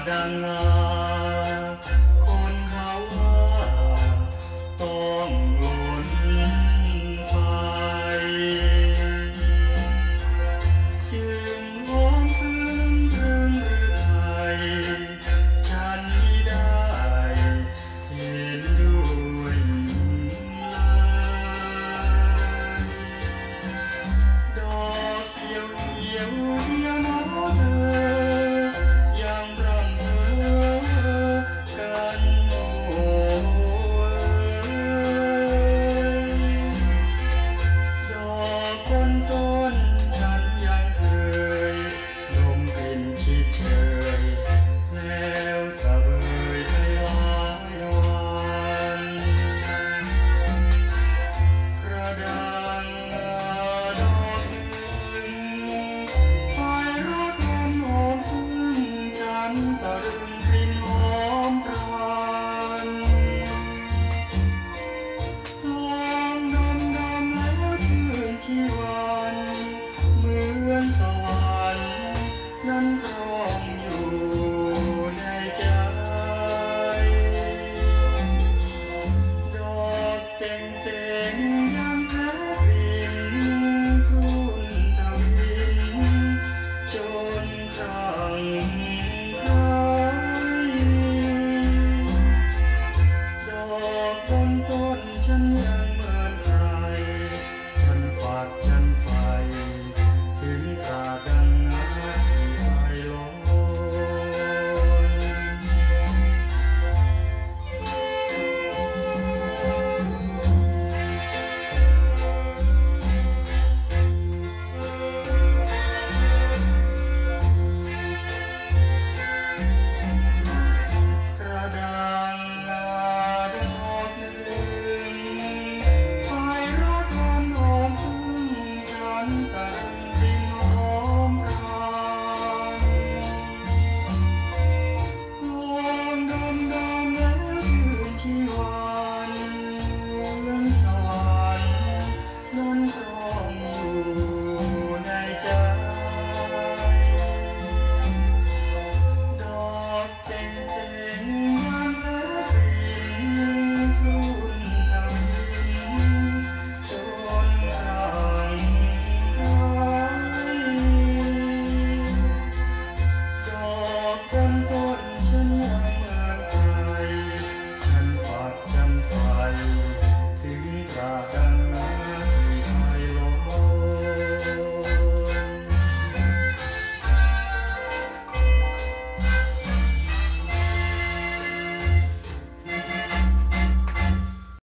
Adana.